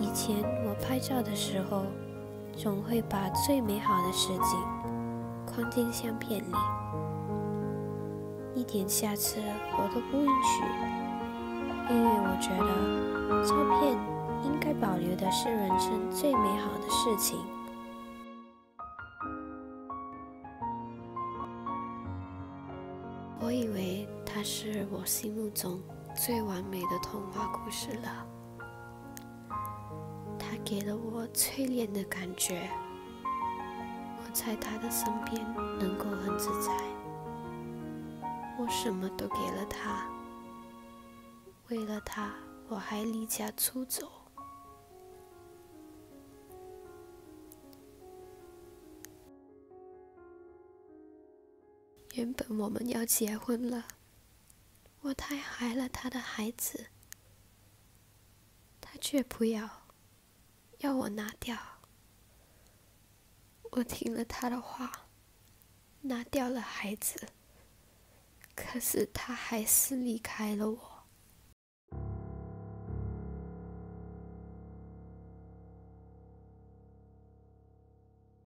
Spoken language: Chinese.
以前我拍照的时候总会把最美好的事情框进相片里，一点瑕疵我都不允许，因为我觉得照片应该保留的是人生最美好的事情。我以为它是我心目中最完美的童话故事了，给了我淬炼的感觉，我在他的身边能够很自在，我什么都给了他，为了他我还离家出走。原本我们要结婚了，我太爱了他的孩子，他却不要，要我拿掉。我听了他的话，拿掉了孩子，可是他还是离开了我。